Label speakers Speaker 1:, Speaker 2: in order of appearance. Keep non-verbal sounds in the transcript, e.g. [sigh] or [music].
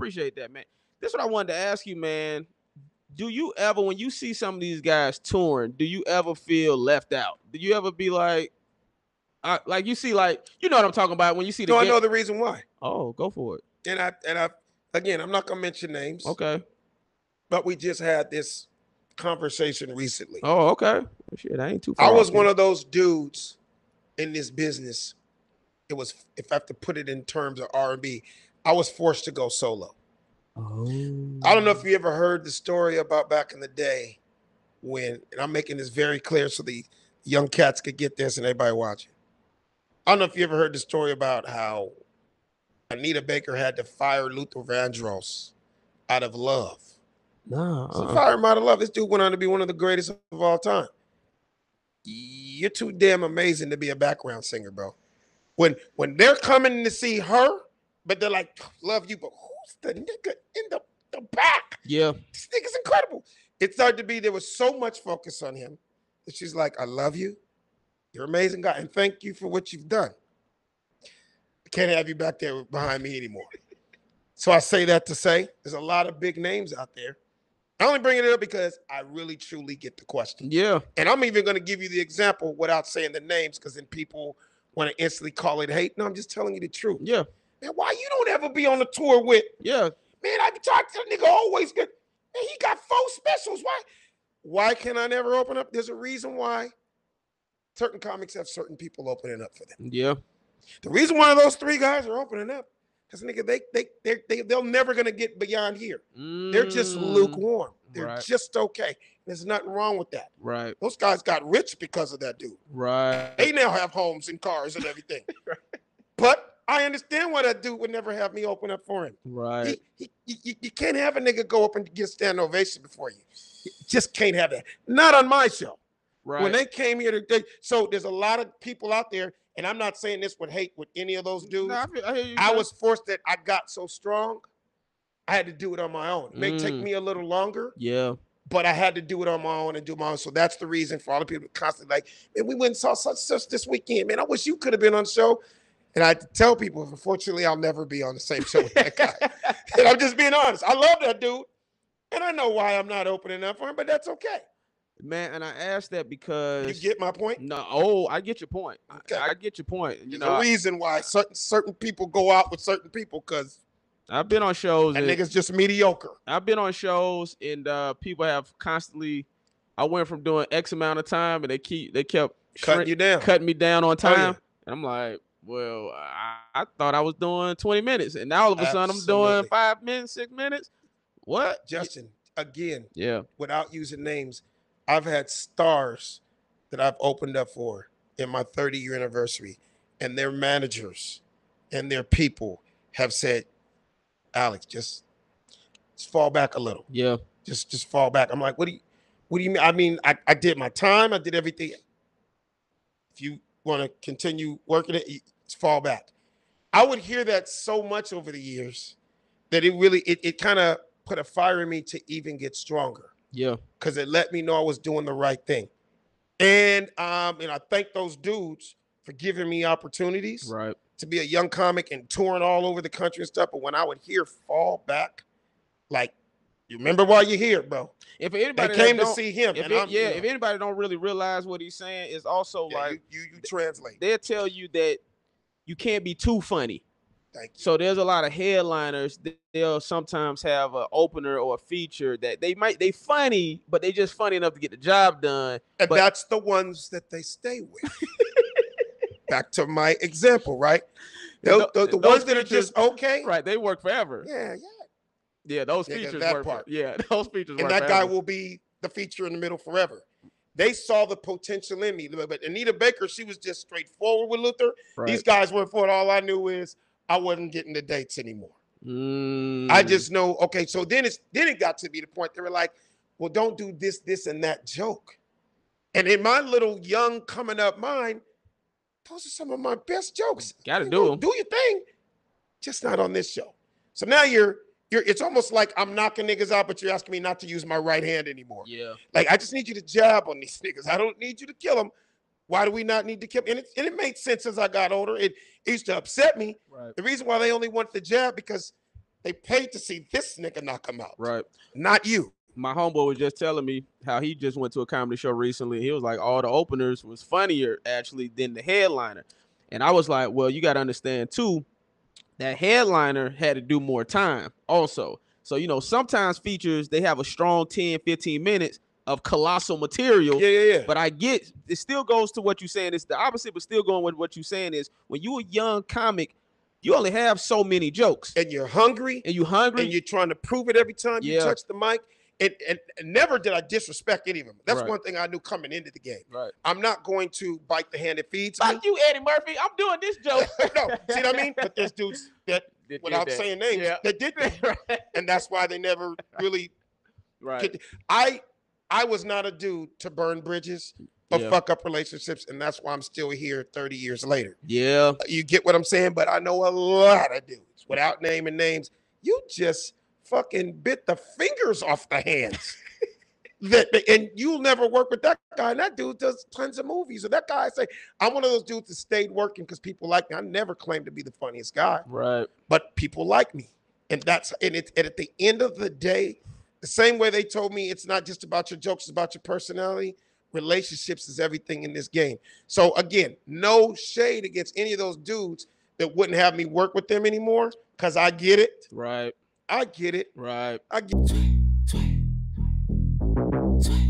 Speaker 1: appreciate that, man. This is what I wanted to ask you, man. Do you ever, when you see some of these guys touring, do you ever feel left out? Do you ever be like, uh, like you see, like you know what I'm talking about when you see the.
Speaker 2: No, I know the reason why.
Speaker 1: Oh, go for it.
Speaker 2: And I and I again, I'm not gonna mention names.
Speaker 1: Okay.
Speaker 2: But we just had this conversation recently.
Speaker 1: Oh, okay. Shit, I ain't too. Far
Speaker 2: I was one of those dudes in this business. It was, if I have to put it in terms of R and B, I was forced to go solo.
Speaker 1: Oh.
Speaker 2: I don't know if oh. you ever heard the story about back in the day when, and I'm making this very clear so the young cats could get this and everybody watching. I don't know if you ever heard the story about how Anita Baker had to fire Luther Vandross out of love.
Speaker 1: Nah.
Speaker 2: So
Speaker 1: uh-uh.
Speaker 2: fire him out of love. This dude went on to be one of the greatest of all time. You're too damn amazing to be a background singer, bro. When when they're coming to see her, but they're like, love you, but who's the nigga in the, the back?
Speaker 1: Yeah.
Speaker 2: This nigga's incredible. It started to be there was so much focus on him that she's like, I love you. You're an amazing guy, and thank you for what you've done. I can't have you back there behind me anymore. so I say that to say there's a lot of big names out there. I only bring it up because I really truly get the question.
Speaker 1: Yeah.
Speaker 2: And I'm even going to give you the example without saying the names because then people want to instantly call it hate. No, I'm just telling you the truth.
Speaker 1: Yeah.
Speaker 2: Man, why you don't ever be on the tour with
Speaker 1: Yeah.
Speaker 2: Man, I talking to the nigga always good. Man, he got four specials. Why? Why can I never open up? There's a reason why certain comics have certain people opening up for them.
Speaker 1: Yeah.
Speaker 2: The reason why those three guys are opening up, because nigga, they they they they they're never gonna get beyond here. They're just
Speaker 1: Mm,
Speaker 2: lukewarm. They're
Speaker 1: right.
Speaker 2: just okay. There's nothing wrong with that.
Speaker 1: Right.
Speaker 2: Those guys got rich because of that dude.
Speaker 1: Right.
Speaker 2: They now have homes and cars and everything. [laughs] right. But I understand why that dude would never have me open up for him.
Speaker 1: Right.
Speaker 2: He, he, you, you can't have a nigga go up and get stand ovation before you. You just can't have that. Not on my show.
Speaker 1: Right.
Speaker 2: When they came here today, so there's a lot of people out there, and I'm not saying this with hate with any of those dudes.
Speaker 1: Nah, I, feel, I, hear you,
Speaker 2: I was forced that I got so strong, I had to do it on my own. It may take
Speaker 1: Mm.
Speaker 2: me a little longer,
Speaker 1: Yeah.
Speaker 2: but I had to do it on my own and do my own. So that's the reason for all the people constantly like, man, we went and saw such such this weekend. Man, I wish you could have been on the show. And I tell people, unfortunately, I'll never be on the same show with that guy. [laughs] and I'm just being honest. I love that dude. And I know why I'm not opening up for him, but that's okay.
Speaker 1: Man, and I asked that because
Speaker 2: You get my point?
Speaker 1: no, oh, I get your point. I-
Speaker 2: Okay.
Speaker 1: I, get your point. You
Speaker 2: There's
Speaker 1: know,
Speaker 2: a
Speaker 1: I,
Speaker 2: reason why certain certain people go out with certain people because
Speaker 1: I've been on shows and
Speaker 2: nigga's just mediocre.
Speaker 1: I've been on shows and uh people have constantly I went from doing X amount of time and they keep they kept
Speaker 2: Cutting
Speaker 1: shrink-
Speaker 2: you down.
Speaker 1: cutting me down on
Speaker 2: Oh, yeah.
Speaker 1: time. And I'm like, well, I, I thought I was doing 20 minutes, and now all of a sudden I'm doing five minutes, six minutes. What?
Speaker 2: Justin, again,
Speaker 1: Yeah.
Speaker 2: without using names, I've had stars that I've opened up for in my 30 year anniversary, and their managers and their people have said, Alex, just, just fall back a little.
Speaker 1: Yeah.
Speaker 2: Just just fall back. I'm like, what do you what do you mean? I mean, I, I did my time, I did everything. If you want to continue working it, fall back. I would hear that so much over the years that it really it, it kind of put a fire in me to even get stronger
Speaker 1: Yeah.
Speaker 2: because it let me know I was doing the right thing. And um, and I thank those dudes for giving me opportunities
Speaker 1: Right.
Speaker 2: to be a young comic and touring all over the country and stuff. But when I would hear fall back, like, you remember why you're here, bro.
Speaker 1: If anybody that
Speaker 2: came to see him.
Speaker 1: it- yeah,
Speaker 2: you know,
Speaker 1: if anybody don't really realize what he's saying, it's also
Speaker 2: yeah,
Speaker 1: like
Speaker 2: you, you, you translate.
Speaker 1: they'll tell you that you can't be too funny.
Speaker 2: Thank you.
Speaker 1: So there's a lot of headliners. They'll sometimes have an opener or a feature that they might they funny, but they just funny enough to get the job done.
Speaker 2: And
Speaker 1: but-
Speaker 2: that's the ones that they stay with. [laughs] Back to my example, right? [laughs] The,
Speaker 1: Th-
Speaker 2: the, the ones that are just okay.
Speaker 1: Right, they work forever.
Speaker 2: Yeah, yeah.
Speaker 1: Yeah, those
Speaker 2: Yeah,
Speaker 1: features work.
Speaker 2: part.
Speaker 1: yeah, [laughs] those features
Speaker 2: and that guy will be the feature in the middle forever. They saw the potential in me, but Anita Baker, she was just straightforward with Luther.
Speaker 1: Right.
Speaker 2: These guys went for it. All I knew is I wasn't getting the dates anymore. I
Speaker 1: Mm,
Speaker 2: just know, okay. So then it's then it got to be the point they were like, well, don't do this, this, and that joke. And in my little young coming up mind, those are some of my best jokes.
Speaker 1: Gotta do them.
Speaker 2: Do your thing, just not on this show. So now you're you're. It's almost like I'm knocking niggas out, but you're asking me not to use my right hand anymore.
Speaker 1: yeah,
Speaker 2: Like I just need you to jab on these [laughs] niggas. I don't need you to kill them. Why do we not need to kill? And it, and it made sense as I got older. It, it used to upset me.
Speaker 1: right.
Speaker 2: The reason why they only want the jab because They paid to see this nigga knock him out,
Speaker 1: Right.
Speaker 2: not you.
Speaker 1: My homeboy was just telling me how he just went to a comedy show recently. He was like, all the openers was funnier actually than the headliner. And I was like, well, you got to understand too, that headliner had to do more time also. So, you know, sometimes features, they have a strong 10, 15 minutes of colossal material.
Speaker 2: Yeah, yeah, yeah.
Speaker 1: But I get it still goes to what you're saying. It's the opposite, but still going with what you're saying is when you're a young comic, you only have so many jokes.
Speaker 2: and you're hungry,
Speaker 1: And you're hungry.
Speaker 2: and you're trying to prove it every time you touch the mic. And, and, and never did I disrespect any of them. That's
Speaker 1: Right.
Speaker 2: one thing I knew coming into the game.
Speaker 1: right.
Speaker 2: I'm not going to bite the hand that feeds me.
Speaker 1: Fuck you, Eddie Murphy. I'm doing this joke. [laughs]
Speaker 2: no, see what I mean? But there's dudes that, [laughs]
Speaker 1: Did- did
Speaker 2: without
Speaker 1: that.
Speaker 2: saying names,
Speaker 1: Yeah.
Speaker 2: that did that. [laughs]
Speaker 1: right.
Speaker 2: And that's why they never really
Speaker 1: Right.
Speaker 2: get. I I was not a dude to burn bridges or
Speaker 1: Yeah.
Speaker 2: fuck up relationships, and that's why I'm still here 30 years later.
Speaker 1: Yeah.
Speaker 2: You get what I'm saying? But I know a lot of dudes without naming names. You just fucking bit the fingers off the hands. that and you'll never work with that guy. And that dude does tons of movies. And that guy I say, I'm one of those dudes that stayed working because people like me. I never claimed to be the funniest guy,
Speaker 1: Right.
Speaker 2: but people like me. And that's and it's and at the end of the day, the same way they told me it's not just about your jokes, it's about your personality. Relationships is everything in this game. So again, no shade against any of those dudes that wouldn't have me work with them anymore. Cause I get it.
Speaker 1: Right.
Speaker 2: I get it.
Speaker 1: Right.
Speaker 2: I get
Speaker 3: Sway, sway, sway.